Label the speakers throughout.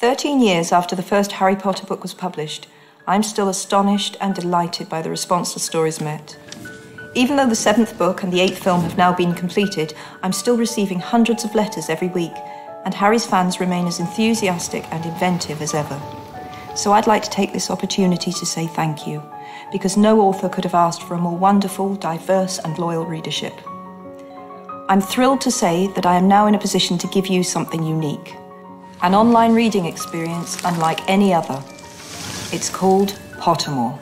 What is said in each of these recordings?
Speaker 1: Thirteen years after the first Harry Potter book was published, I'm still astonished and delighted by the response the stories met. Even though the seventh book and the eighth film have now been completed, I'm still receiving hundreds of letters every week, and Harry's fans remain as enthusiastic and inventive as ever. So I'd like to take this opportunity to say thank you, because no author could have asked for a more wonderful, diverse, and loyal readership. I'm thrilled to say that I am now in a position to give you something unique an online reading experience unlike any other. It's called Pottermore.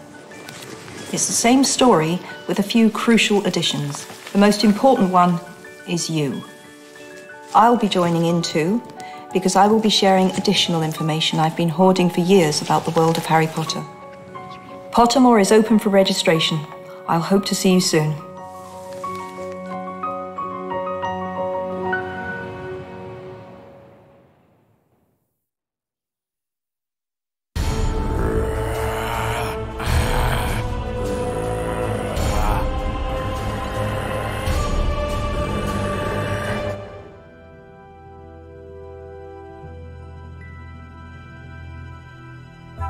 Speaker 1: It's the same story with a few crucial additions. The most important one is you. I'll be joining in too, because I will be sharing additional information I've been hoarding for years about the world of Harry Potter. Pottermore is open for registration. I'll hope to see you soon.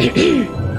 Speaker 2: 莫。